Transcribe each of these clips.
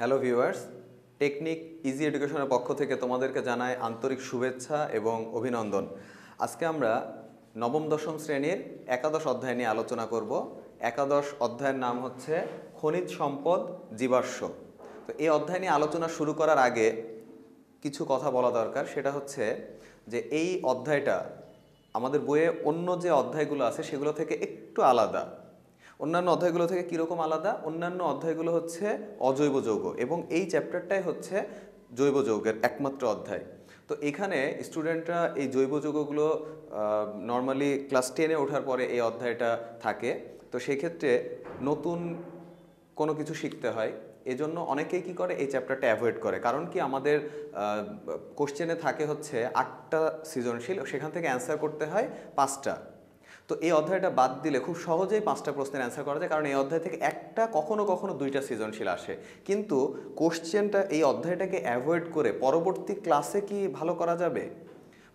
Hello viewers technique easy এডুকেশনের পক্ষ থেকে তোমাদেরকে জানায় আন্তরিক শুভেচ্ছা এবং অভিনন্দন। আজকে আমরা নবম, দশম শ্রেণির একাদশ অধ্যায় নিয়ে আলোচনা করব। একাদশ অধ্যায়ের নাম হচ্ছে খনিজ সম্পদ জীবাশ্ম। তো এই অধ্যায় নিয়ে আলোচনা শুরু করার আগে কিছু কথা বলা দরকার। সেটা হচ্ছে যে এই অধ্যায়টা আমাদের বইয়ে অন্য যে অধ্যায়গুলো আছে, সেগুলো থেকে একটু আলাদা। অন্যান্য অধ্যায়গুলো থেকে কীরকম আলাদা? অন্যান্য অধ্যায়গুলো হচ্ছে অজৈব যৌগ এবং এই চ্যাপ্টারটাই হচ্ছে জৈব যৌগের একমাত্র অধ্যায়। তো এখানে স্টুডেন্টরা এই জৈব যৌগগুলো নর্মালি ক্লাস টেনে ওঠার পরে এই অধ্যায়টা থাকে। তো সেক্ষেত্রে নতুন কোনো কিছু শিখতে হয়। এজন্য অনেকেই কি করে? এই চ্যাপ্টারটা অ্যাভয়েড করে। কারণ কি আমাদের কোশ্চেনে থাকে হচ্ছে আটটা সৃজনশীল, সেখান থেকে অ্যান্সার করতে হয় পাঁচটা। তো এই অধ্যায়টা বাদ দিলে খুব সহজেই পাঁচটা প্রশ্নের অ্যান্সার করা যায়, কারণ এই অধ্যায় থেকে একটা কখনো কখনো দুইটা সৃজনশীল আসে। কিন্তু কোশ্চেনটা এই অধ্যায়টাকে অ্যাভয়েড করে পরবর্তী ক্লাসে কি ভালো করা যাবে?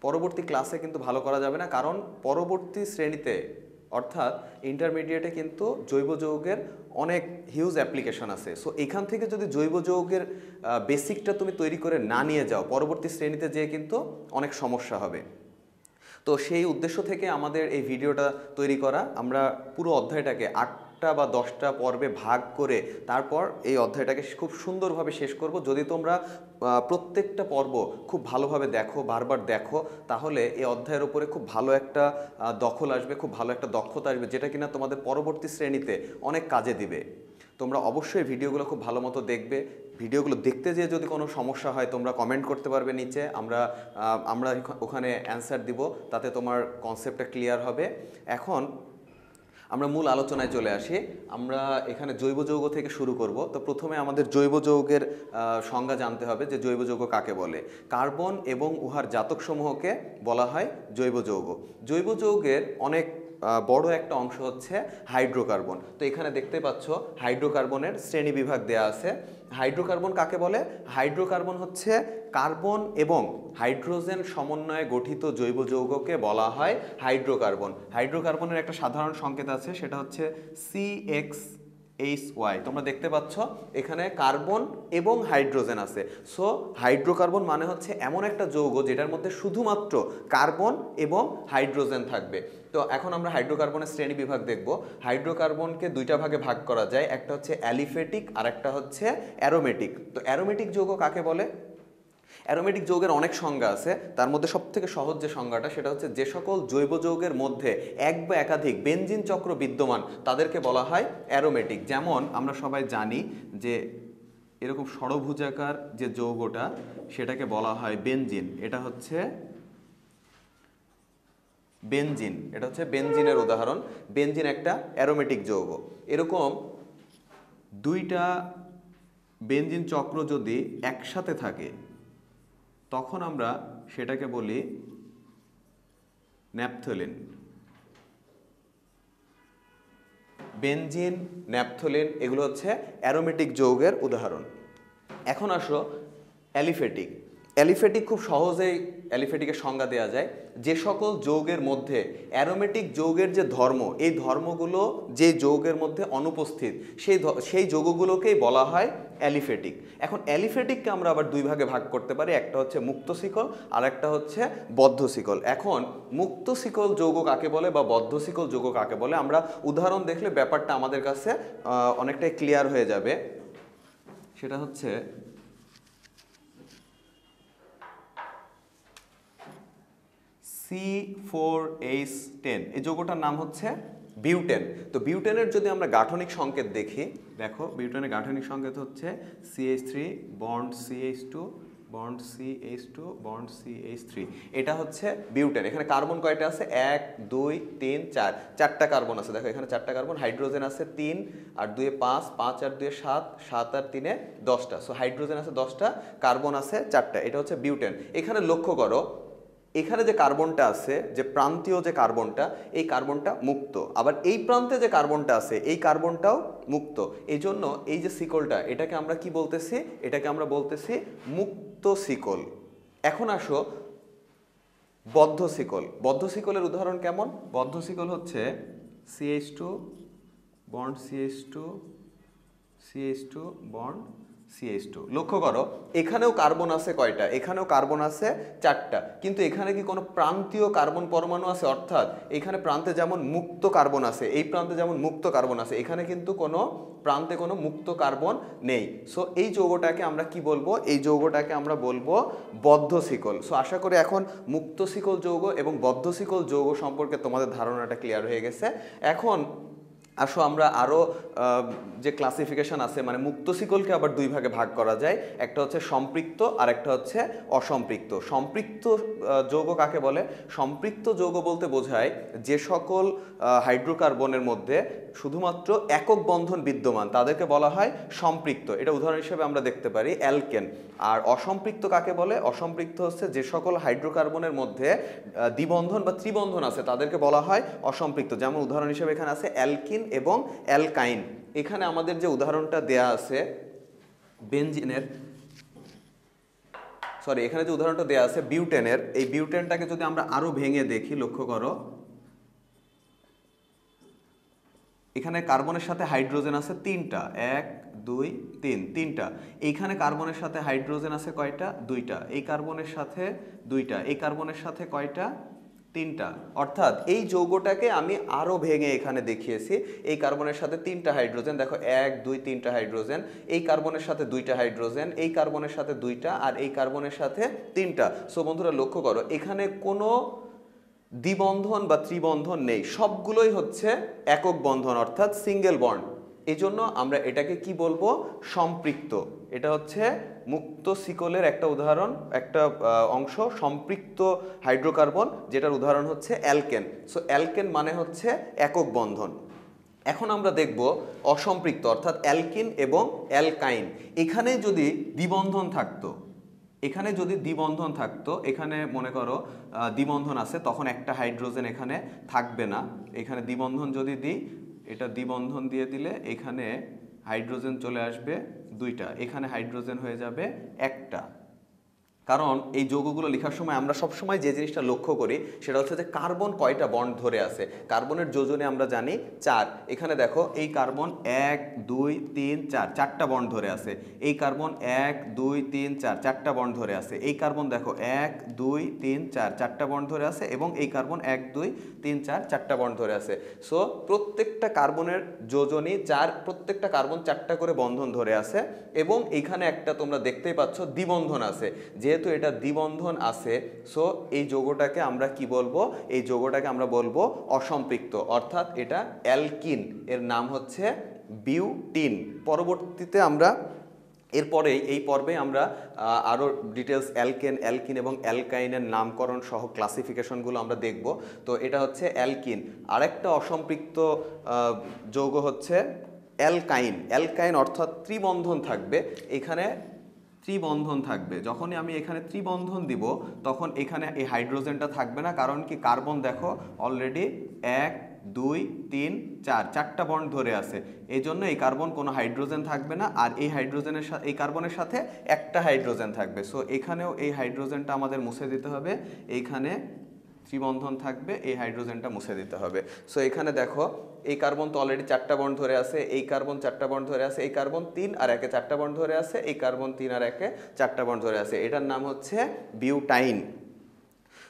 পরবর্তী ক্লাসে কিন্তু ভালো করা যাবে না, কারণ পরবর্তী শ্রেণীতে, অর্থাৎ ইন্টারমিডিয়েটে কিন্তু জৈব যৌগের অনেক হিউজ অ্যাপ্লিকেশন আছে। সো এখান থেকে যদি জৈব যৌগের বেসিকটা তুমি তৈরি করে না নিয়ে যাও, পরবর্তী শ্রেণীতে যেয়ে কিন্তু অনেক সমস্যা হবে। তো সেই উদ্দেশ্য থেকে আমাদের এই ভিডিওটা তৈরি করা। আমরা পুরো অধ্যায়টাকে আটটা বা দশটা পর্বে ভাগ করে তারপর এই অধ্যায়টাকে খুব সুন্দরভাবে শেষ করব। যদি তোমরা প্রত্যেকটা পর্ব খুব ভালোভাবে দেখো, বারবার দেখো, তাহলে এই অধ্যায়ের উপরে খুব ভালো একটা দখল আসবে, খুব ভালো একটা দক্ষতা আসবে, যেটা কিনা তোমাদের পরবর্তী শ্রেণীতে অনেক কাজে দিবে। তোমরা অবশ্যই ভিডিওগুলো খুব ভালো মতো দেখবে। ভিডিওগুলো দেখতে যেয়ে যদি কোনো সমস্যা হয়, তোমরা কমেন্ট করতে পারবে নিচে। আমরা আমরা ওখানে অ্যান্সার দিব, তাতে তোমার কনসেপ্টটা ক্লিয়ার হবে। এখন আমরা মূল আলোচনায় চলে আসি। আমরা এখানে জৈব যৌগ থেকে শুরু করব। তো প্রথমে আমাদের জৈব যৌগের সংজ্ঞা জানতে হবে যে জৈব যৌগ কাকে বলে। কার্বন এবং উহার জাতকসমূহকে বলা হয় জৈব যৌগ। জৈব যৌগের অনেক বড় একটা অংশ হচ্ছে হাইড্রোকার্বন। তো এখানে দেখতে পাচ্ছ হাইড্রোকার্বনের শ্রেণি বিভাগ দেয়া আছে। হাইড্রোকার্বন কাকে বলে? হাইড্রোকার্বন হচ্ছে কার্বন এবং হাইড্রোজেন সমন্বয়ে গঠিত জৈব যৌগকে বলা হয় হাইড্রোকার্বন। হাইড্রোকার্বনের একটা সাধারণ সংকেত আছে, সেটা হচ্ছে সি এক্স এইচ ওয়াই তোমরা দেখতে পাচ্ছ, এখানে কার্বন এবং হাইড্রোজেন আছে। সো হাইড্রোকার্বন মানে হচ্ছে এমন একটা যৌগ যেটার মধ্যে শুধুমাত্র কার্বন এবং হাইড্রোজেন থাকবে। তো এখন আমরা হাইড্রোকার্বনের শ্রেণি বিভাগ দেখব। হাইড্রোকার্বনকে দুইটা ভাগে ভাগ করা যায়, একটা হচ্ছে অ্যালিফেটিক আর একটা হচ্ছে অ্যারোমেটিক। তো অ্যারোমেটিক যৌগ কাকে বলে? অ্যারোমেটিক যৌগের অনেক সংজ্ঞা আছে। তার মধ্যে সবথেকে সহজ যে সংজ্ঞাটা সেটা হচ্ছে যে সকল জৈব যৌগের মধ্যে এক বা একাধিক বেঞ্জিন চক্র বিদ্যমান তাদেরকে বলা হয় অ্যারোমেটিক। যেমন আমরা সবাই জানি যে এরকম ষড়ভুজাকার যে যৌগটা সেটাকে বলা হয় বেঞ্জিন এটা হচ্ছে বেঞ্জিন এটা হচ্ছে বেঞ্জিনের উদাহরণ। বেঞ্জিন একটা অ্যারোমেটিক যৌগ। এরকম দুইটা বেঞ্জিন চক্র যদি একসাথে থাকে তখন আমরা সেটাকে বলি ন্যাপথলিন। বেনজিন, ন্যাপথলিন, এগুলো হচ্ছে অ্যারোমেটিক যৌগের উদাহরণ। এখন আসো অ্যালিফেটিক। অ্যালিফেটিক খুব সহজেই অ্যালিফেটিকের সংজ্ঞা দেওয়া যায়। যে সকল যৌগের মধ্যে অ্যারোমেটিক যৌগের যে ধর্ম, এই ধর্মগুলো যে যৌগের মধ্যে অনুপস্থিত, সেই সেই যৌগগুলোকেই বলা হয় অ্যালিফেটিক এখন অ্যালিফেটিককে আমরা আবার দুই ভাগে ভাগ করতে পারি, একটা হচ্ছে মুক্ত শিকল আর একটা হচ্ছে বদ্ধ শিকল। এখন মুক্ত শিকল যৌগ কাকে বলে বা বদ্ধ শিকল যৌগ কাকে বলে, আমরা উদাহরণ দেখলে ব্যাপারটা আমাদের কাছে অনেকটাই ক্লিয়ার হয়ে যাবে। সেটা হচ্ছে সি ফোর এইচ টেন এই যৌগটার নাম হচ্ছে বিউটেন। তো বিউটেনের যদি আমরা গাঠনিক সংকেত দেখি, দেখো, বিউটেনের গাঠনিক সংকেত হচ্ছে C H three bond C H two bond C H two bond C H three এটা হচ্ছে বিউটেন। এখানে কার্বন কয়টা আছে? এক, দুই, তিন, চার। চারটা কার্বন আছে। দেখো, এখানে চারটা কার্বন। হাইড্রোজেন আছে তিন, আর দুয়ে পাঁচ পাঁচ আর দুয়ে সাত সাত আর তিনে দশটা। সো হাইড্রোজেন আছে দশটা, কার্বন আছে চারটা। এটা হচ্ছে বিউটেন। এখানে লক্ষ্য করো এখানে যে কার্বনটা আছে, যে প্রান্তীয় যে কার্বনটা, এই কার্বনটা মুক্ত। আবার এই প্রান্তে যে কার্বনটা আছে, এই কার্বনটাও মুক্ত। এই জন্য এই যে শিকলটা, এটাকে আমরা কি বলতেছি? এটাকে আমরা বলতেছি মুক্ত শিকল। এখন আসো, বদ্ধ শিকল। বদ্ধ শিকলের উদাহরণ কেমন? বদ্ধ শিকল হচ্ছে C H two bond C H two C H two bond C H two লক্ষ্য করো, এখানেও কার্বন আছে কয়টা? এখানেও কার্বন আছে চারটা। কিন্তু এখানে কি কোনো প্রান্তীয় কার্বন পরমাণু আছে? অর্থাৎ এখানে প্রান্তে যেমন মুক্ত কার্বন আছে, এই প্রান্তে যেমন মুক্ত কার্বন আছে, এখানে কিন্তু কোনো প্রান্তে কোনো মুক্ত কার্বন নেই। সো এই যৌগটাকে আমরা কি বলব? এই যৌগটাকে আমরা বলব বদ্ধ শিকল। সো আশা করি এখন মুক্ত শিকল যৌগ এবং বদ্ধ শিকল যৌগ সম্পর্কে তোমাদের ধারণাটা ক্লিয়ার হয়ে গেছে। এখন আসো, আমরা আরও যে ক্লাসিফিকেশন আছে মানে মুক্ত শিকলকে আবার দুই ভাগে ভাগ করা যায়। একটা হচ্ছে সম্পৃক্ত, আর একটা হচ্ছে অসম্পৃক্ত। সম্পৃক্ত যৌগ কাকে বলে? সম্পৃক্ত যৌগ বলতে বোঝায় যে সকল হাইড্রোকার্বনের মধ্যে শুধুমাত্র একক বন্ধন বিদ্যমান, তাদেরকে বলা হয় সম্পৃক্ত। এটা উদাহরণ হিসেবে আমরা দেখতে পারি, অ্যালকেন। আর অসম্পৃক্ত কাকে বলে? অসম্পৃক্ত হচ্ছে যে সকল হাইড্রোকার্বনের মধ্যে দ্বিবন্ধন বা ত্রিবন্ধন আছে, তাদেরকে বলা হয় অসম্পৃক্ত। যেমন উদাহরণ হিসেবে এখানে আছে, অ্যালকিন এবং অ্যালকাইন। এখানে আমাদের যে উদাহরণটা দেয়া আছে, বেনজিনের, সরি, এখানে যে উদাহরণটা দেয়া আছে, বিউটেনের, এই বিউটেনটাকে যদি আমরা আরও ভেঙে দেখি, লক্ষ্য করো। এখানে কার্বনের সাথে হাইড্রোজেন আছে তিনটা, এক, দুই, তিন, তিনটা। এইখানে কার্বনের সাথে হাইড্রোজেন আছে কয়টা? দুইটা। এই কার্বনের সাথে দুইটা। এই কার্বনের সাথে কয়টা? তিনটা। অর্থাৎ এই যৌগটাকে আমি আরও ভেঙে এখানে দেখিয়েছি। এই কার্বনের সাথে তিনটা হাইড্রোজেন, দেখো এক, দুই, তিনটা হাইড্রোজেন। এই কার্বনের সাথে দুইটা হাইড্রোজেন, এই কার্বনের সাথে দুইটা, আর এই কার্বনের সাথে তিনটা। সো বন্ধুরা, লক্ষ্য করো, এখানে কোনো দ্বিবন্ধন বা ত্রিবন্ধন নেই। সবগুলোই হচ্ছে একক বন্ধন, অর্থাৎ সিঙ্গেল বন্ড এই জন্য আমরা এটাকে কি বলব? সম্পৃক্ত। এটা হচ্ছে মুক্ত শিকলের একটা উদাহরণ, একটা অংশ, সম্পৃক্ত হাইড্রোকার্বন, যেটার উদাহরণ হচ্ছে অ্যালকেন। সো অ্যালকেন মানে হচ্ছে একক বন্ধন। এখন আমরা দেখব অসম্পৃক্ত, অর্থাৎ অ্যালকিন এবং অ্যালকাইন। এখানে যদি দ্বিবন্ধন থাকতো, এখানে যদি দ্বিবন্ধন থাকতো, এখানে মনে করো দ্বিবন্ধন আছে, তখন একটা হাইড্রোজেন এখানে থাকবে না। এখানে দ্বিবন্ধন যদি দিই এটা দ্বিবন্ধন দিয়ে দিলে এখানে হাইড্রোজেন চলে আসবে দুইটা। এখানে হাইড্রোজেন হয়ে যাবে একটা। কারণ এই যৌগগুলো লেখার সময় আমরা সব সময় যে জিনিসটা লক্ষ্য করি, সেটা হচ্ছে যে কার্বন কয়টা বন্ড ধরে আছে? কার্বনের যোজনে আমরা জানি চার। এখানে দেখো, এই কার্বন এক, দুই, তিন, চার, চারটা বন্ড ধরে আছে। এই কার্বন এক, দুই, তিন, চার, চারটা বন্ড ধরে আছে। এই কার্বন দেখো, এক, দুই, তিন, চার, চারটা বন্ড ধরে আছে এবং এই কার্বন এক, দুই, তিন, চার, চারটা বন্ড ধরে আছে। সো প্রত্যেকটা কার্বনের যোজনী চার, প্রত্যেকটা কার্বন চারটা করে বন্ধন ধরে আছে এবং এখানে একটা তোমরা দেখতেই পাচ্ছ দ্বিবন্ধন আছে। যেহেতু এটা দ্বিবন্ধন আছে সো এই যৌগটাকে আমরা কি বলব? এই যৌগটাকে আমরা বলব অসম্পৃক্ত। অর্থাৎ এটা অ্যালকিন, এর নাম হচ্ছে বিউটিন। পরবর্তীতে আমরা এরপরেই এই পর্বে আমরা আরও ডিটেলস অ্যালকেন, অ্যালকিন এবং অ্যালকাইনের নামকরণ সহ ক্লাসিফিকেশনগুলো আমরা দেখব। তো এটা হচ্ছে অ্যালকিন। আরেকটা অসম্পৃক্ত যৌগ হচ্ছে অ্যালকাইন। অ্যালকাইন অর্থাৎ ত্রিবন্ধন থাকবে। এখানে ত্রিবন্ধন থাকবে। যখনই আমি এখানে ত্রিবন্ধন দিব, তখন এখানে এই হাইড্রোজেনটা থাকবে না, কারণ কি কার্বন দেখো অলরেডি এক, দুই, তিন, চার, চারটা বন্ড ধরে আছে। এই জন্য এই কার্বন কোনো হাইড্রোজেন থাকবে না, আর এই হাইড্রোজেনের সাথে এই কার্বনের সাথে একটা হাইড্রোজেন থাকবে। সো এখানেও এই হাইড্রোজেনটা আমাদের মুছে দিতে হবে। এইখানে ত্রিবন্ধন থাকবে, এই হাইড্রোজেনটা মুছে দিতে হবে। সো এখানে দেখো, এই কার্বন তো অলরেডি চারটা বন্ড ধরে আছে, এই কার্বন চারটা বন্ড ধরে আছে, এই কার্বন তিন আর একে চারটা বন্ড ধরে আছে, এই কার্বন তিন আর একে চারটা বন্ড ধরে আছে। এটার নাম হচ্ছে বিউটাইন।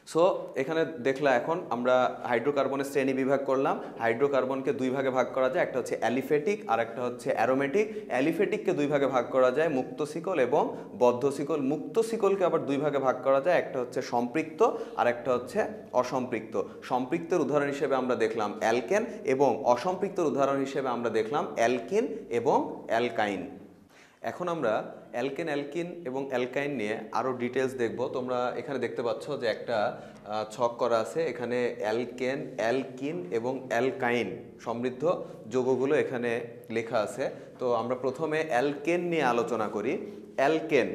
সো এখানে দেখলা এখন আমরা হাইড্রোকার্বনের শ্রেণি বিভাগ করলাম। হাইড্রোকার্বনকে দুই ভাগে ভাগ করা যায়। একটা হচ্ছে অ্যালিফেটিক আর একটা হচ্ছে অ্যারোমেটিক অ্যালিফেটিককে দুই ভাগে ভাগ করা যায় মুক্ত শিকল এবং বদ্ধ শিকল। মুক্ত শিকলকে আবার দুই ভাগে ভাগ করা যায়। একটা হচ্ছে সম্পৃক্ত আর একটা হচ্ছে অসম্পৃক্ত। সম্পৃক্তের উদাহরণ হিসেবে আমরা দেখলাম অ্যালকেন এবং অসম্পৃক্তর উদাহরণ হিসেবে আমরা দেখলাম অ্যালকিন এবং অ্যালকাইন এখন আমরা অ্যালকেন, অ্যালকিন এবং অ্যালকাইন নিয়ে আরও ডিটেলস দেখব। তোমরা এখানে দেখতে পাচ্ছ যে একটা ছক করা আছে। এখানে অ্যালকেন, অ্যালকিন এবং অ্যালকাইন সমৃদ্ধ যৌগগুলো এখানে লেখা আছে। তো আমরা প্রথমে অ্যালকেন নিয়ে আলোচনা করি। অ্যালকেন,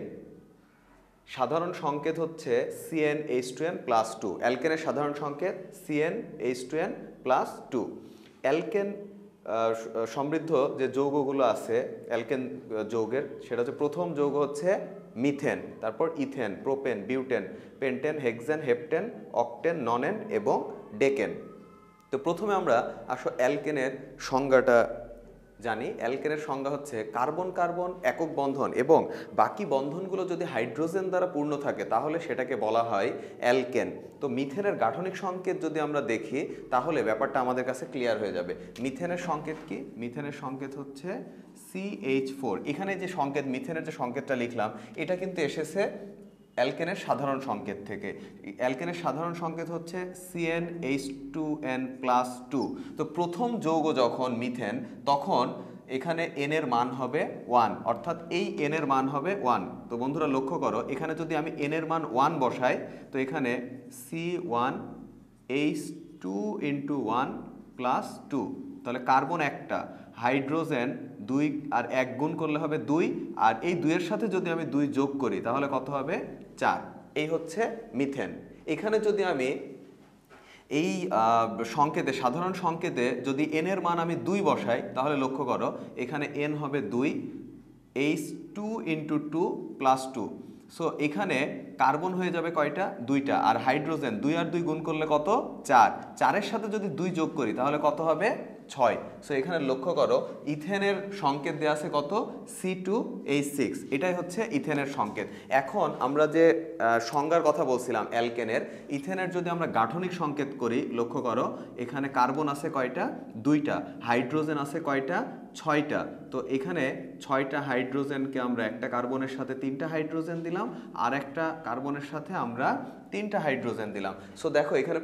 সাধারণ সংকেত হচ্ছে C N H two N plus two অ্যালকেনের সাধারণ সংকেত C N H two N plus two alkane সমৃদ্ধ যে যৌগগুলো আছে, অ্যালকেন যৌগের, সেটা হচ্ছে প্রথম যৌগ হচ্ছে মিথেন, তারপর ethane, propane, butane, pentane, hexane, heptane, octane, nonane এবং ডেকেন। তো প্রথমে আমরা আসো অ্যালকেনের সংজ্ঞাটা জানি, অ্যালকেনের সংজ্ঞা হচ্ছে কার্বন কার্বন একক বন্ধন এবং বাকি বন্ধনগুলো যদি হাইড্রোজেন দ্বারা পূর্ণ থাকে, তাহলে সেটাকে বলা হয় অ্যালকেন। তো মিথেনের গাঠনিক সংকেত যদি আমরা দেখি, তাহলে ব্যাপারটা আমাদের কাছে ক্লিয়ার হয়ে যাবে। মিথেনের সংকেত কি? মিথেনের সংকেত হচ্ছে সিএইচ ফোর এখানে যে সংকেত, মিথেনের যে সংকেতটা লিখলাম, এটা কিন্তু এসেছে অ্যালকেনের সাধারণ সংকেত থেকে। অ্যালকেনের সাধারণ সংকেত হচ্ছে C N H two N plus two তো প্রথম যৌগ যখন মিথেন, তখন এখানে এন এর মান হবে ওয়ান অর্থাৎ এই এন এর মান হবে ওয়ান তো বন্ধুরা, লক্ষ্য করো, এখানে যদি আমি এন এর মান ওয়ান বসাই, তো এখানে C one H two into one plus two তাহলে কার্বন একটা, হাইড্রোজেন দুই আর এক গুণ করলে হবে দুই, আর এই দুইয়ের সাথে যদি আমি দুই যোগ করি, তাহলে কত হবে? চার। এই হচ্ছে মিথেন। এখানে যদি আমি এই সংকেতে, সাধারণ সংকেতে যদি এন এর মান আমি দুই বসাই, তাহলে লক্ষ্য করো, এখানে এন হবে দুই, H two into two plus two. So, এখানে কার্বন হয়ে যাবে কয়টা? দুইটা। আর হাইড্রোজেন দুই আর দুই গুণ করলে কত? চার। চারের সাথে যদি দুই যোগ করি, তাহলে কত হবে? ছয়। সো এখানে লক্ষ্য করো, ইথেনের সংকেত দেওয়া আছে কত? সি টু এইচ সিক্স এটাই হচ্ছে ইথেনের সংকেত। এখন আমরা যে সংজ্ঞার কথা বলছিলাম, অ্যালকেনের, ইথেনের যদি আমরা গাঠনিক সংকেত করি, লক্ষ্য করো, এখানে কার্বন আছে কয়টা? দুইটা। হাইড্রোজেন আছে কয়টা? ছয়টা। তো এখানে ছয়টা হাইড্রোজেনকে আমরা একটা কার্বনের সাথে তিনটা হাইড্রোজেন দিলাম আর একটা কার্বনের সাথে আমরা তিনটা হাইড্রোজেন দিলাম। সো দেখো, এখানে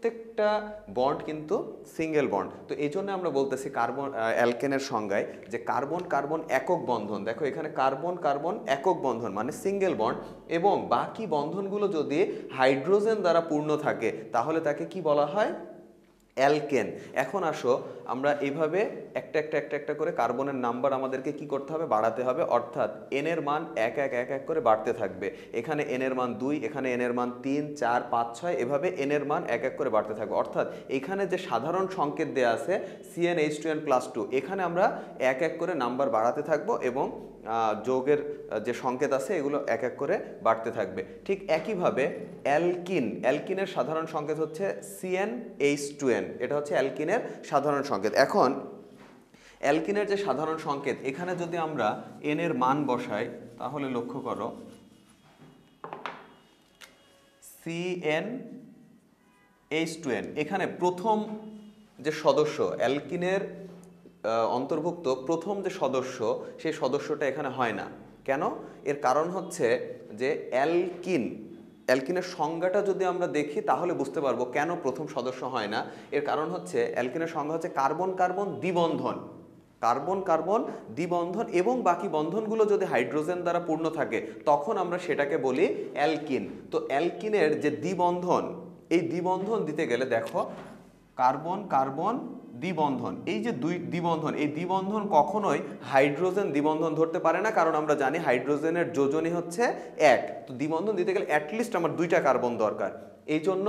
প্রত্যেকটা বন্ড কিন্তু সিঙ্গেল বন্ড তো এই জন্য আমরা বলতেছি কার্বন অ্যালকেনের সংজ্ঞায় যে কার্বন কার্বন একক বন্ধন। দেখো এখানে কার্বন কার্বন একক বন্ধন মানে সিঙ্গেল বন্ড এবং বাকি বন্ধনগুলো যদি হাইড্রোজেন দ্বারা পূর্ণ থাকে, তাহলে তাকে কি বলা হয়? অ্যালকেন এখন আসো, আমরা এইভাবে একটা একটা একটা একটা করে কার্বনের নাম্বার আমাদেরকে কি করতে হবে? বাড়াতে হবে। অর্থাৎ এন এর মান এক এক এক এক করে বাড়তে থাকবে। এখানে এন এর মান দুই, এখানে এন এর মান তিন, চার, পাঁচ, ছয়, এভাবে এন এর মান এক এক করে বাড়তে থাকবে। অর্থাৎ এখানে যে সাধারণ সংকেত দেওয়া আছে C N H two N plus two এখানে আমরা এক এক করে নাম্বার বাড়াতে থাকব এবং যোগের যে সংকেত আছে, এগুলো এক এক করে বাড়তে থাকবে। ঠিক একইভাবে অ্যালকিন অ্যালকিনের সাধারণ সংকেত হচ্ছে সিএন এইচ টু এন এটা হচ্ছে অ্যালকিনের সাধারণ সংকেত। এখন, অ্যালকিনের যে সাধারণ সংকেত, এখানে যদি আমরা এন এর মান বসাই, তাহলে লক্ষ্য করো সিএন এইচ টু এন এখানে প্রথম যে সদস্য, অ্যালকিনের অন্তর্ভুক্ত প্রথম যে সদস্য, সেই সদস্যটা এখানে হয় না। কেন? এর কারণ হচ্ছে যে অ্যালকিন অ্যালকিনের সংজ্ঞাটা যদি আমরা দেখি, তাহলে বুঝতে পারব কেন প্রথম সদস্য হয় না। এর কারণ হচ্ছে, অ্যালকিনের সংজ্ঞা হচ্ছে কার্বন কার্বন, দ্বিবন্ধন। কার্বন কার্বন, দ্বিবন্ধন এবং বাকি বন্ধনগুলো যদি হাইড্রোজেন দ্বারা পূর্ণ থাকে, তখন আমরা সেটাকে বলি অ্যালকিন। তো অ্যালকিনের যে দ্বিবন্ধন, এই দ্বিবন্ধন দিতে গেলে দেখো, কার্বন কার্বন দ্বিবন্ধন। এই যে দুই দ্বিবন্ধন, এই দ্বিবন্ধন কখনোই হাইড্রোজেন দ্বিবন্ধন ধরতে পারে না, কারণ আমরা জানি হাইড্রোজেনের যোজনী হচ্ছে এক। তো দ্বিবন্ধন দিতে গেলে অ্যাটলিস্ট আমার দুইটা কার্বন দরকার। এই জন্য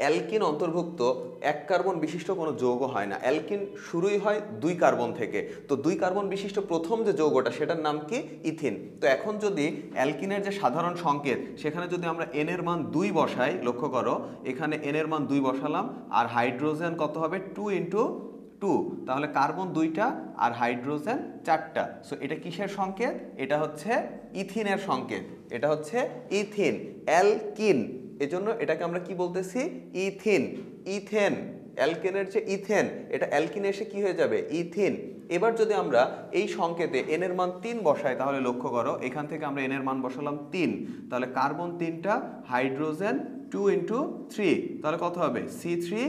অ্যালকিন অন্তর্ভুক্ত এক কার্বন বিশিষ্ট কোনো যৌগ হয় না। অ্যালকিন শুরুই হয় দুই কার্বন থেকে। তো দুই কার্বন বিশিষ্ট প্রথম যে যৌগটা, সেটার নাম কি? ইথিন। তো এখন যদি অ্যালকিনের যে সাধারণ সংকেত, সেখানে যদি আমরা এনের মান দুই বসাই, লক্ষ্য করো, এখানে এনের মান দুই বসালাম, আর হাইড্রোজেন কত হবে? Two into two. তাহলে কার্বন দুইটা আর হাইড্রোজেন চারটা। সো এটা কিসের সংকেত? এটা হচ্ছে ইথিনের সংকেত। এটা হচ্ছে ইথিন। অ্যালকিন। এজন্য এটাকে আমরা কি বলতেছি? ইথিন। ইথেন, অ্যালকেনের যে ইথেন, এটা অ্যালকিনে এসে কি হয়ে যাবে? ইথিন। এবার যদি আমরা এই সংকেতে এন এর মান তিন বসাই, তাহলে লক্ষ্য করো, এখান থেকে আমরা এন এর মান বসালাম তিন। তাহলে কার্বন তিনটা, হাইড্রোজেন টু ইন্টু থ্রি। তাহলে কত হবে? C three,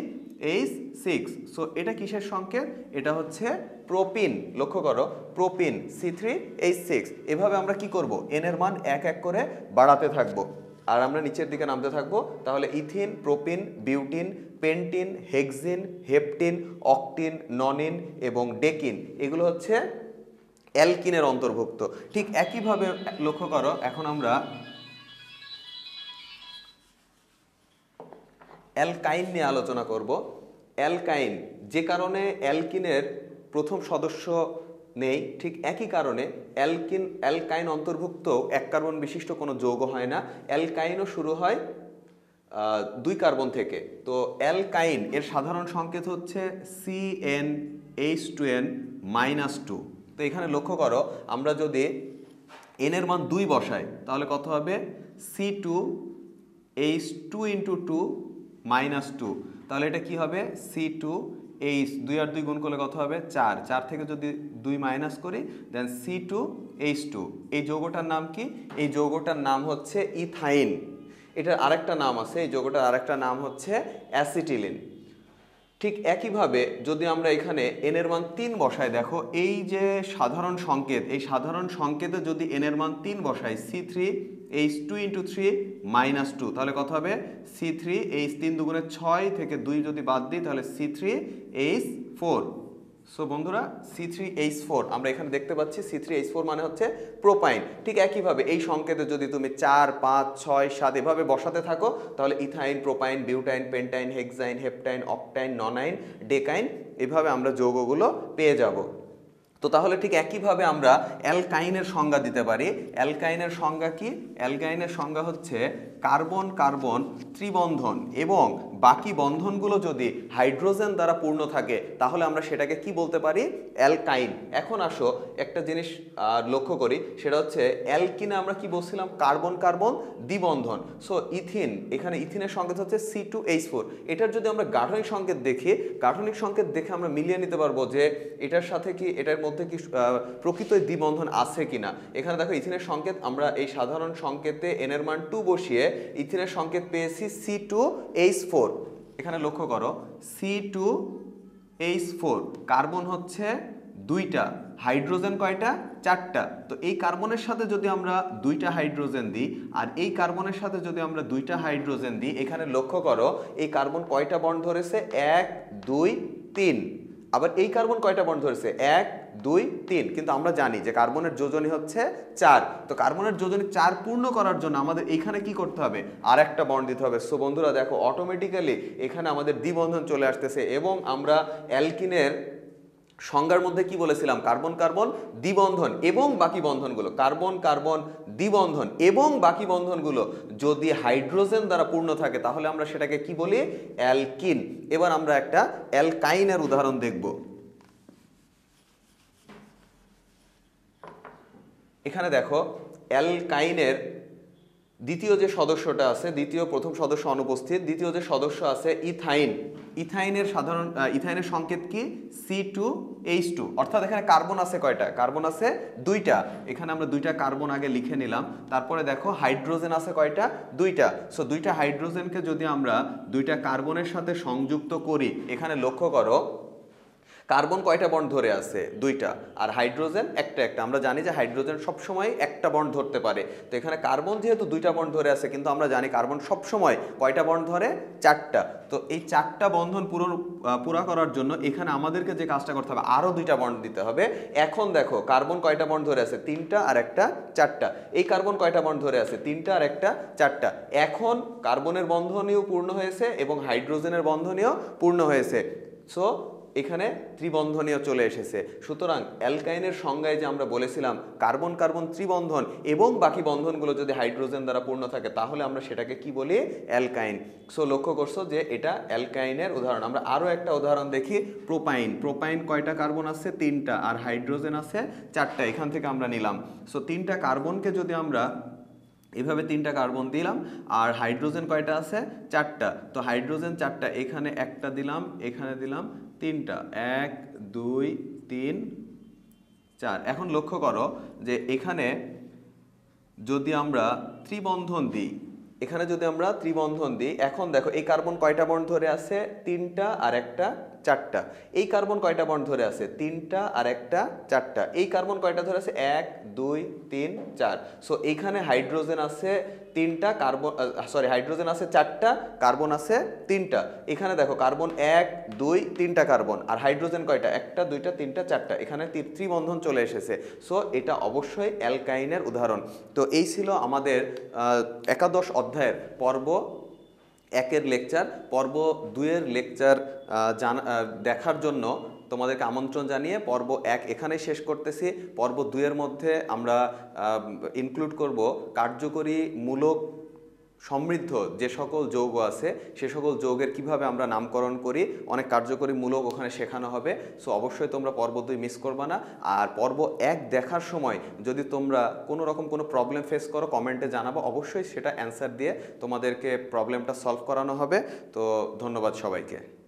H six. So এটা কিসের সংকেত? এটা হচ্ছে প্রোপিন। লক্ষ্য করো, propyne, C three, H six. এভাবে আমরা কি করব? এন এর মান এক এক করে বাড়াতে থাকব। আর আমরা নিচের দিকে নামতে থাকব, তাহলে ethyne, propyne, butyne, pentyne, hexyne, heptyne, octyne, nonyne এবং ডেকিন, এগুলো হচ্ছে অ্যালকিনের অন্তর্ভুক্ত। ঠিক একইভাবে লক্ষ্য করো, এখন আমরা অ্যালকাইন নিয়ে আলোচনা করব। অ্যালকাইন, যে কারণে অ্যালকিনের প্রথম সদস্য নেই। ঠিক একই কারণে অ্যালকিন, অ্যালকাইন অন্তর্ভুক্ত এক কার্বন বিশিষ্ট কোনো যৌগ হয় না। অ্যালকাইনও শুরু হয় দুই কার্বন থেকে। তো অ্যালকাইন, এর সাধারণ সংকেত হচ্ছে C N H two N minus two তো এখানে লক্ষ্য করো, আমরা যদি এন এর মান দুই বসাই, তাহলে কত হবে? C two H two into two minus two তাহলে এটা কি হবে? সি টু এইচ দুই আর দুই গুণ করলে কত হবে? চার। চার থেকে যদি দুই মাইনাস করি then C two H two এই যৌগটার নাম কি? এই যৌগটার নাম হচ্ছে ইথাইন। এটার আরেকটা নাম আছে, এই যৌগটার আরেকটা নাম হচ্ছে অ্যাসিটিলিন। ঠিক একইভাবে যদি আমরা এখানে এন এর মান তিন বসাই, দেখো এই যে সাধারণ সংকেত, এই সাধারণ সংকেতে যদি এন এর মান তিন বসাই C three H two into three minus two তাহলে কত হবে? সি থ্রি এইচ তিন দুগুণে ছয় থেকে দুই যদি বাদ দিই, তাহলে C three H four so বন্ধুরা সি থ্রি এইচ ফোর আমরা এখানে দেখতে পাচ্ছি সি থ্রি এইচ ফোর মানে হচ্ছে প্রোপাইন ঠিক একইভাবে এই সংকেতে যদি তুমি চার, পাঁচ, ছয়, সাত এভাবে বসাতে থাকো, তাহলে ethyne, propyne, butyne, pentyne, hexyne, heptyne octyne nonyne, decyne, এভাবে আমরা যৌগগুলো পেয়ে যাব। তো তাহলে ঠিক একইভাবে আমরা অ্যালকাইনের সংজ্ঞা দিতে পারি। অ্যালকাইনের সংজ্ঞা কি? অ্যালকাইনের সংজ্ঞা হচ্ছে কার্বন কার্বন, ত্রিবন্ধন এবং বাকি বন্ধনগুলো যদি হাইড্রোজেন দ্বারা পূর্ণ থাকে, তাহলে আমরা সেটাকে কি বলতে পারি? অ্যালকাইন। এখন আসো, একটা জিনিস লক্ষ্য করি, সেটা হচ্ছে অ্যালকিনে আমরা কি বলছিলাম? কার্বন কার্বন, দ্বিবন্ধন। সো ইথিন, এখানে ইথিনের সংকেত হচ্ছে সি টু এইচ ফোর এটার যদি আমরা গাঠনিক সংকেত দেখি, গাঠনিক সংকেত দেখে আমরা মিলিয়ে নিতে পারব যে এটার সাথে কি, এটার মধ্যে কি আহ, প্রকৃতই দ্বিবন্ধন আছে কিনা? এখানে দেখো ইথিনের সংকেত আমরা এই সাধারণ সংকেতে এন এর মান টু বসিয়ে ইথিনের সংকেত পেয়েছি সি টু এইচ ফোর এখানে লক্ষ্য করো C two H four carbon হচ্ছে দুইটা হাইড্রোজেন কয়টা? চারটা। তো এই কার্বনের সাথে যদি আমরা দুইটা হাইড্রোজেন দিই আর এই কার্বনের সাথে যদি আমরা দুইটা হাইড্রোজেন দিই এখানে লক্ষ্য করো এই কার্বন কয়টা বন্ড ধরেছে? এক দুই তিন। আবার এই কার্বন কয়টা বন্ড ধরেছে? এক, দুই, তিন। কিন্তু আমরা জানি যে কার্বনের যোজনী হচ্ছে চার। তো কার্বনের যোজনী চার পূর্ণ করার জন্য আমাদের এখানে কি করতে হবে? আর একটা বন্ড দিতে হবে। সো বন্ধুরা, দেখো অটোমেটিক্যালি এখানে আমাদের দ্বিবন্ধন চলে আসতেছে এবং আমরা অ্যালকিনের সংজ্ঞার মধ্যে কি বলেছিলাম? কার্বন কার্বন, দ্বিবন্ধন এবং বাকি বন্ধনগুলো। কার্বন কার্বন, দ্বিবন্ধন এবং বাকি বন্ধনগুলো যদি হাইড্রোজেন দ্বারা পূর্ণ থাকে, তাহলে আমরা সেটাকে কি বলি? অ্যালকিন। এবার আমরা একটা অ্যালকাইনের উদাহরণ দেখব। এখানে দেখো, অ্যালকাইনের দ্বিতীয় যে সদস্যটা আছে, দ্বিতীয় প্রথম সদস্য অনুপস্থিত, দ্বিতীয় যে সদস্য আছে ইথাইন। ইথাইনের সাধারণ ইথাইনের সংকেত কি? সি টু এইচ টু অর্থাৎ এখানে কার্বন আছে কয়টা? কার্বন আছে দুইটা। এখানে আমরা দুইটা কার্বন আগে লিখে নিলাম। তারপরে দেখো, হাইড্রোজেন আছে কয়টা? দুইটা। সো দুইটা হাইড্রোজেনকে যদি আমরা দুইটা কার্বনের সাথে সংযুক্ত করি, এখানে লক্ষ্য করো কার্বন কয়টা বন্ড ধরে আছে? দুইটা। আর হাইড্রোজেন একটা একটা। আমরা জানি যে হাইড্রোজেন সবসময় একটা বন্ড ধরতে পারে। তো এখানে কার্বন যেহেতু দুইটা বন্ড ধরে আছে, কিন্তু আমরা জানি কার্বন সবসময় কয়টা বন্ড ধরে? চারটা। তো এই চারটা বন্ধন পুরো পুরা করার জন্য এখানে আমাদেরকে যে কাজটা করতে হবে, আরও দুইটা বন্ড দিতে হবে। এখন দেখো, কার্বন কয়টা বন্ড ধরে আছে? তিনটা আর একটা চারটা। এই কার্বন কয়টা বন্ড ধরে আছে? তিনটা আর একটা চারটা। এখন কার্বনের বন্ধনীয় পূর্ণ হয়েছে এবং হাইড্রোজেনের বন্ধনীয় পূর্ণ হয়েছে। সো এখানে ত্রিবন্ধনীয় চলে এসেছে। সুতরাং অ্যালকাইনের সংজ্ঞায় যে আমরা বলেছিলাম কার্বন কার্বন ত্রিবন্ধন এবং বাকি বন্ধনগুলো যদি হাইড্রোজেন দ্বারা পূর্ণ থাকে, তাহলে আমরা সেটাকে কি বলি? অ্যালকাইন। সো লক্ষ্য করছ যে এটা অ্যালকাইনের উদাহরণ। আমরা আরও একটা উদাহরণ দেখি, প্রোপাইন। প্রোপাইন কয়টা কার্বন আছে? তিনটা। আর হাইড্রোজেন আছে? চারটা। এখান থেকে আমরা নিলাম। সো তিনটা কার্বনকে যদি আমরা এভাবে তিনটা কার্বন দিলাম, আর হাইড্রোজেন কয়টা আছে? চারটা। তো হাইড্রোজেন চারটা। এখানে একটা দিলাম, এখানে দিলাম তিনটা, এক, দুই, তিন, চার। এখন লক্ষ্য করো যে এখানে যদি আমরা ত্রিবন্ধন দিই, এখানে যদি আমরা ত্রিবন্ধন দিই, এখন দেখো এই কার্বন কয়টা বন্ধ ধরে আছে? তিনটা আর একটা চারটা। এই কার্বন কয়টা বন্ড ধরে আছে? তিনটা আর একটা চারটা। এই কার্বন কয়টা ধরে আছে? এক, দুই, তিন, চার। সো এইখানে হাইড্রোজেন আছে তিনটা, কার্বন সরি হাইড্রোজেন আছে চারটা, কার্বন আছে তিনটা। এখানে দেখো, কার্বন এক, দুই, তিনটা কার্বন। আর হাইড্রোজেন কয়টা? একটা, দুইটা, তিনটা, চারটা। এখানে ত্রিবন্ধন চলে এসেছে। সো এটা অবশ্যই অ্যালকাইনের উদাহরণ। তো, এই ছিল আমাদের একাদশ অধ্যায়ের পর্ব। একের লেকচার পর্ব দুয়ের লেকচার জানা দেখার জন্য তোমাদেরকে আমন্ত্রণ জানিয়ে পর্ব এক এখানে শেষ করতেছি। পর্ব দুয়ের মধ্যে আমরা ইনক্লুড করব কার্যকরী, মূলক সমৃদ্ধ যে সকল যোগ আছে, সে সকল যোগের কীভাবে আমরা নামকরণ করি, অনেক কার্যকরী মূলক ওখানে শেখানো হবে। সো অবশ্যই তোমরা পর্ব দুই মিস করবা না। আর পর্ব এক দেখার সময় যদি তোমরা কোনো রকম কোনো প্রবলেম ফেস করো কমেন্টে জানাব। অবশ্যই সেটা অ্যান্সার দিয়ে তোমাদেরকে প্রবলেমটা সলভ করানো হবে। তো, ধন্যবাদ সবাইকে।